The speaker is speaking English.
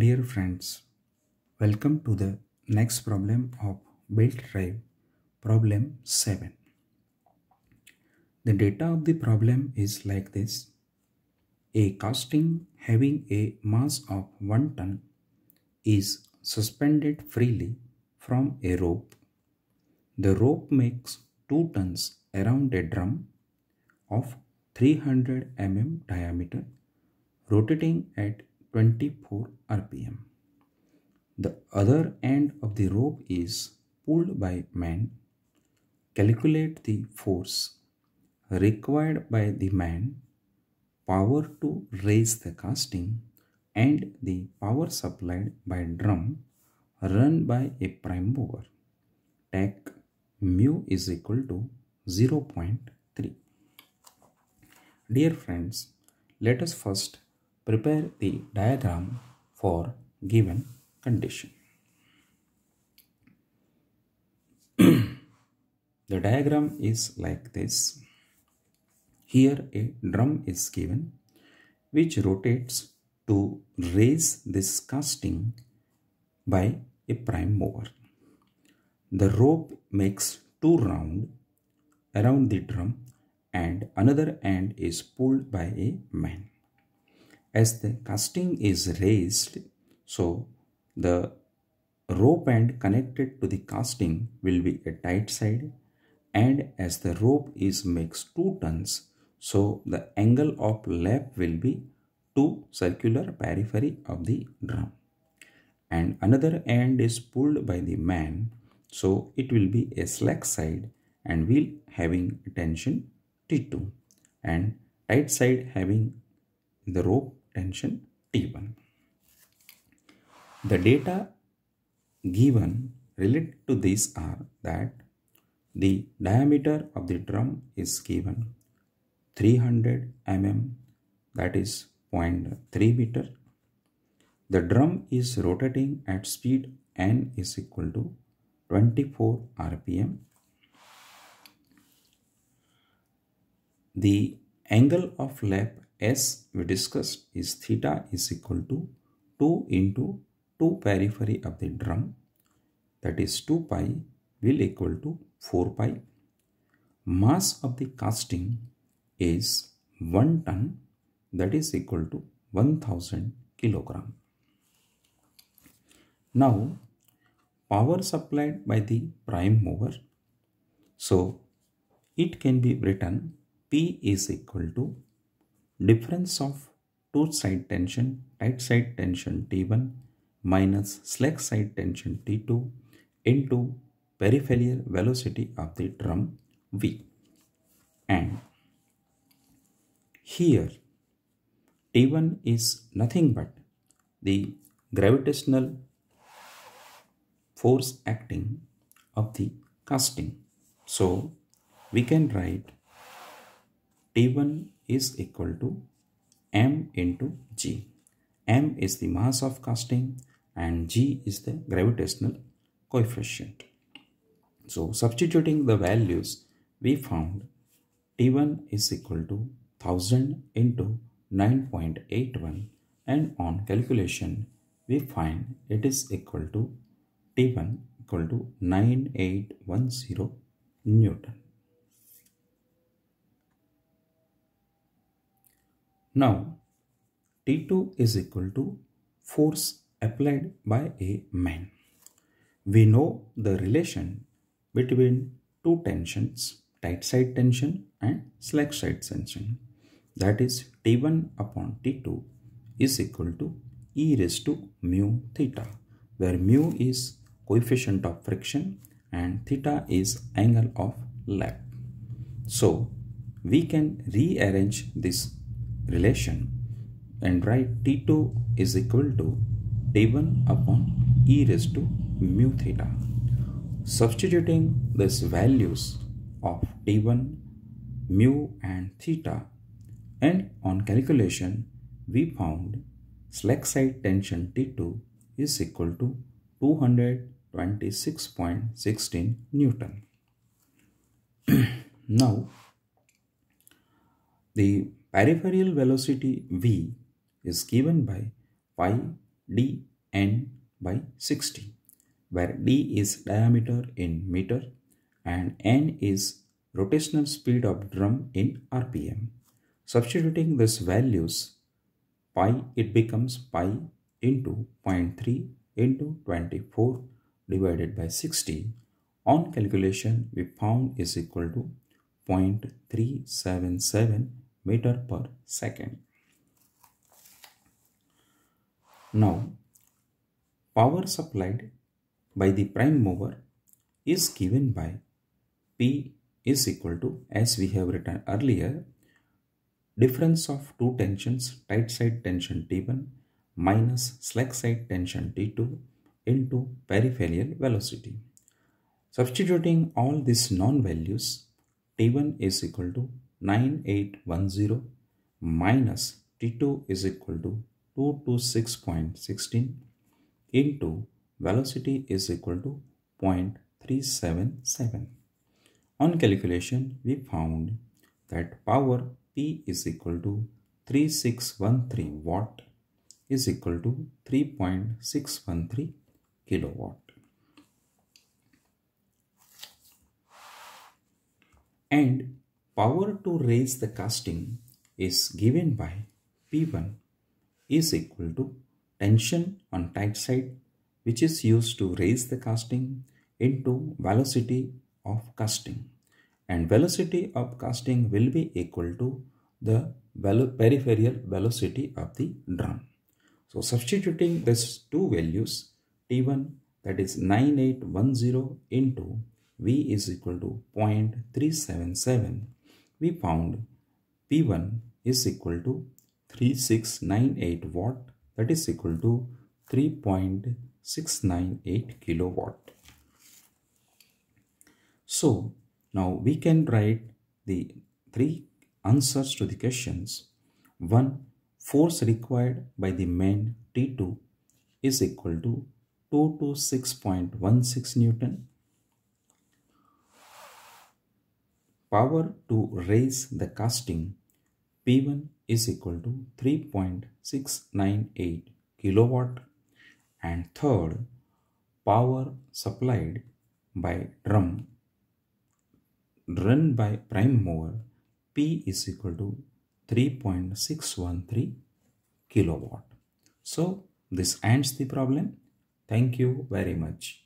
Dear friends, welcome to the next problem of belt drive, problem 7. The data of the problem is like this. A casting having a mass of 1 ton is suspended freely from a rope. The rope makes 2 tons around a drum of 300 mm diameter rotating at 24 rpm. The other end of the rope is pulled by man. Calculate the force required by the man, power to raise the casting, and the power supplied by drum run by a prime mover. Take mu is equal to 0.3. Dear friends, let us first prepare the diagram for given condition. the diagram is like this. Here a drum is given which rotates to raise this casting by a prime mover. The rope makes two round around the drum and another end is pulled by a man. As the casting is raised, so the rope end connected to the casting will be a tight side. And as the rope is makes 2 turns so the angle of lap will be 2 circular periphery of the drum. And another end is pulled by the man so it will be a slack side and wheel having tension T2 and tight side having the rope tension T1. The data given related to this are that the diameter of the drum is given 300 mm that is 0.3 meter. The drum is rotating at speed n is equal to 24 rpm. The angle of lap S we discussed is theta is equal to 2 into 2 periphery of the drum that is 2 pi will equal to 4 pi. Mass of the casting is 1 ton that is equal to 1000 kilogram. Now power supplied by the prime mover so it can be written P is equal to difference of two side tension tight side tension T1 minus slack side tension T2 into peripheral velocity of the drum V and here T1 is nothing but the gravitational force acting of the casting. So we can write T1 is equal to m into g. m is the mass of casting and g is the gravitational coefficient. So substituting the values we found T1 is equal to 1000 into 9.81 and on calculation we find it is equal to T1 equal to 9810 Newton. Now T2 is equal to force applied by a man. We know the relation between two tensions, tight side tension and slack side tension. That is T1 upon T2 is equal to e raised to mu theta, where mu is coefficient of friction and theta is angle of lap. So we can rearrange this relation and write T2 is equal to T1 upon e raised to mu theta. Substituting these values of T1, mu and theta and on calculation we found slack side tension T2 is equal to 226.16 Newton. now the peripheral velocity v is given by pi dn by 60 where d is diameter in meter and n is rotational speed of drum in rpm. Substituting these values pi it becomes pi into 0.3 into 24 divided by 60 on calculation we found is equal to 0.377 meter per second. Now, power supplied by the prime mover is given by P is equal to, as we have written earlier, difference of two tensions, tight side tension T1 minus slack side tension T2 into peripheral velocity. Substituting all these non-values, T1 is equal to 9810 minus T2 is equal to 226.16 into velocity is equal to 0.377. On calculation, we found that power P is equal to 3613 watt is equal to 3.613 kilowatt. And power to raise the casting is given by P1 is equal to tension on tight side which is used to raise the casting into velocity of casting and velocity of casting will be equal to the peripheral velocity of the drum. So substituting these two values T1 that is 9810 into V is equal to 0.377 we found P1 is equal to 3698 watt that is equal to 3.698 kilowatt. So now we can write the three answers to the questions. One, force required by the main T2 is equal to 2 to 6.16 Newton. Power to raise the casting P1 is equal to 3.698 kilowatt and third power supplied by drum run by prime mover P is equal to 3.613 kilowatt. So this ends the problem. Thank you very much.